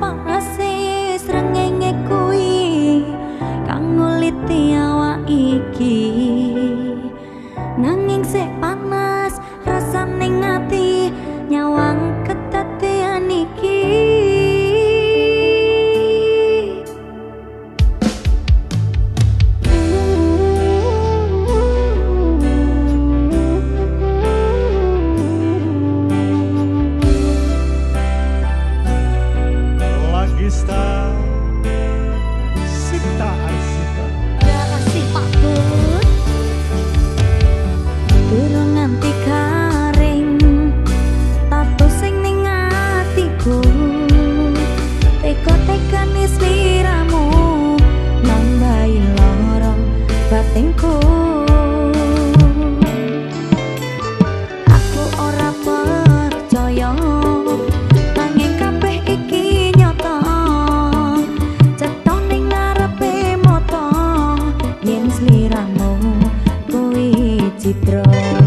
para ser. citrón.